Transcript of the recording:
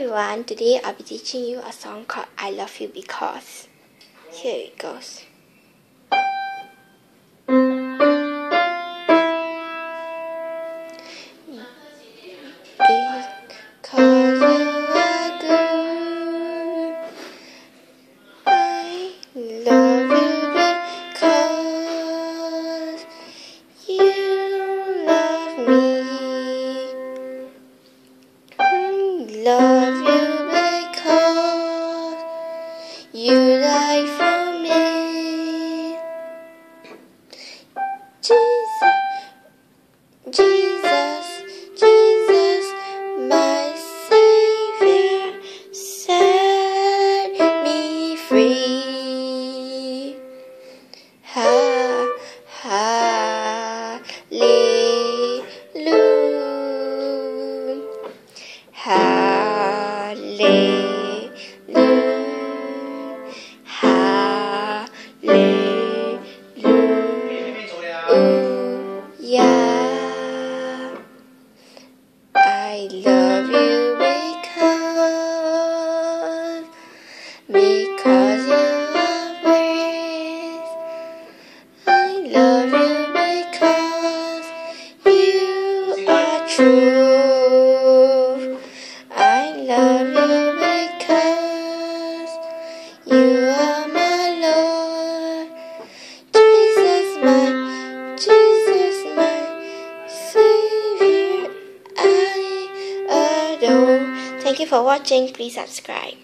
everyone, today I'll be teaching you a song called I Love You Because. Here it goes. Because you are good, I love you died true. I love you because you are my Lord. Jesus, my, Jesus, my Savior. I adore. Thank you for watching. Please subscribe.